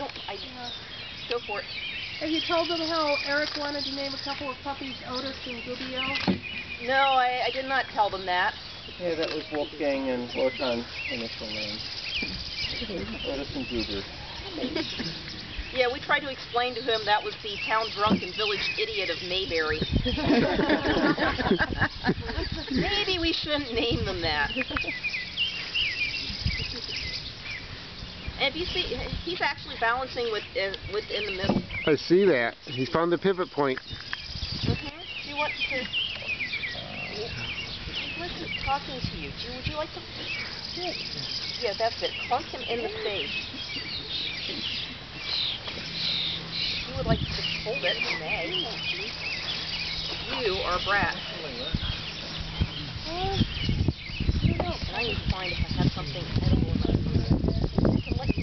don't, I, go for it. Have you told them how Eric wanted to name a couple of puppies Otis and Goober? No, I, I did not tell them that. Yeah, that was Wolfgang and Wotan's initial name. Otis and Goober. Yeah, we tried to explain to him that was the town drunk and village idiot of Mayberry. Maybe we shouldn't name them that. And if you see, he's actually balancing with, uh, within the middle. I see that. He's found the pivot point. Mm-hmm. Do you want to... Listen, talking to you. Do you, would you like to... Yeah, that's it. Plunk him in the face. You would like to just hold it, you may. You are a brat. Well, I don't know. I need to find if I have something edible. I can let you